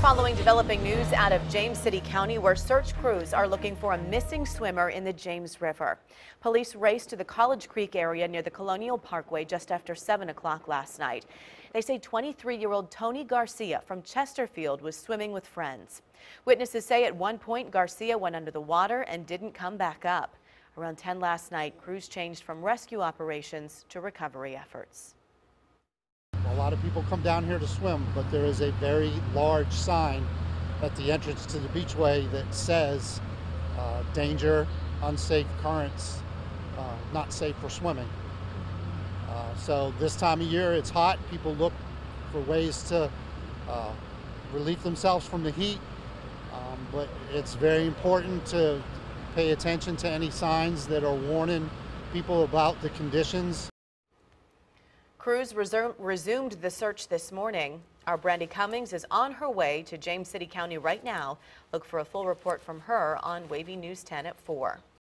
following developing news out of James City County where search crews are looking for a missing swimmer in the James River. Police raced to the College Creek area near the Colonial Parkway just after 7 o'clock last night. They say 23-year-old Tony Garcia from Chesterfield was swimming with friends. Witnesses say at one point Garcia went under the water and didn't come back up. Around 10 last night, crews changed from rescue operations to recovery efforts. Lot of people come down here to swim, but there is a very large sign at the entrance to the beachway that says uh, danger, unsafe currents, uh, not safe for swimming. Uh, so this time of year it's hot, people look for ways to uh, relieve themselves from the heat, um, but it's very important to pay attention to any signs that are warning people about the conditions. Crews resumed the search this morning. Our Brandy Cummings is on her way to James City County right now. Look for a full report from her on Wavy News 10 at 4.